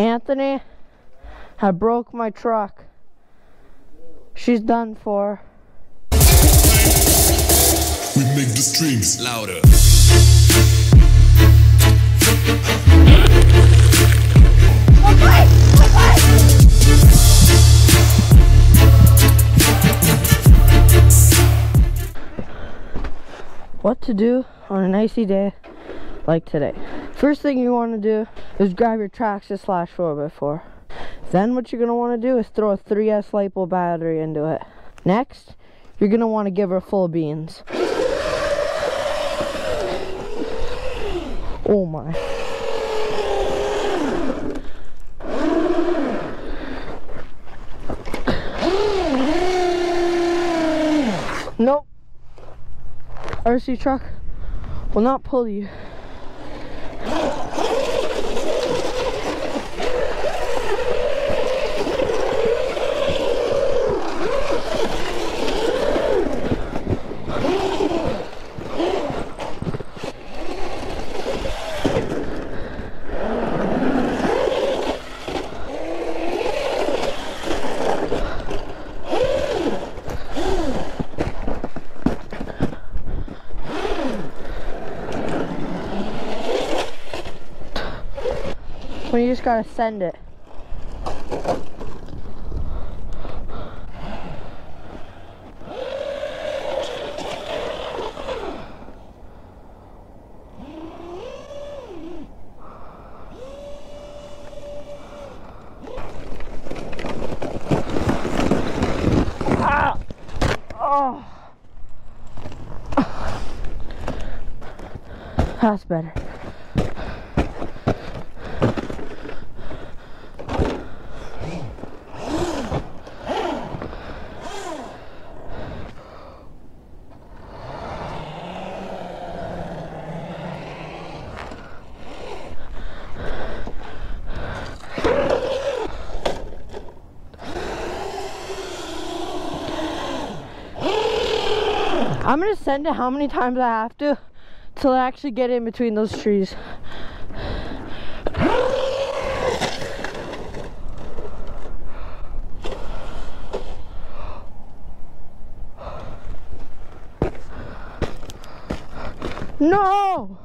Anthony I broke my truck. She's done for. We make the streams louder. What to do on an icy day like today. First thing you want to do is grab your Traxxas slash 4x4. Then what you're going to want to do is throw a 3S LiPo battery into it. Next, you're going to want to give her full beans. Oh my. Nope. RC truck will not pull you. When you just gotta send it. Ah! Oh. That's better. I'm gonna send it how many times I have to till I actually get in between those trees. No!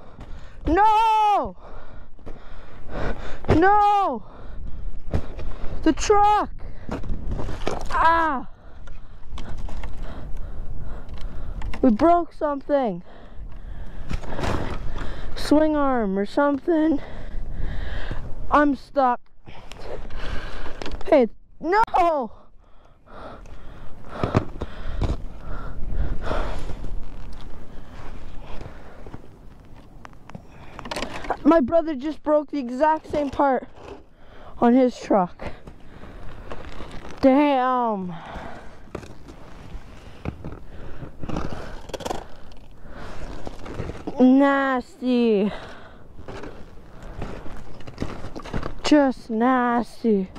No! No! The truck! Ah! We broke something. Swing arm or something. I'm stuck. Hey, no! My brother just broke the exact same part on his truck. Damn. Nasty. Just nasty.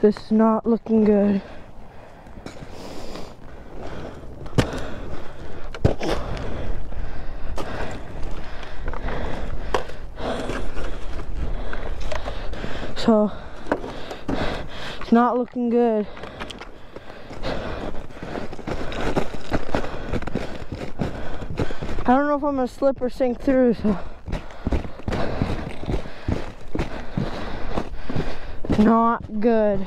This is not looking good. So, it's not looking good. I don't know if I'm gonna slip or sink through, so. Not good.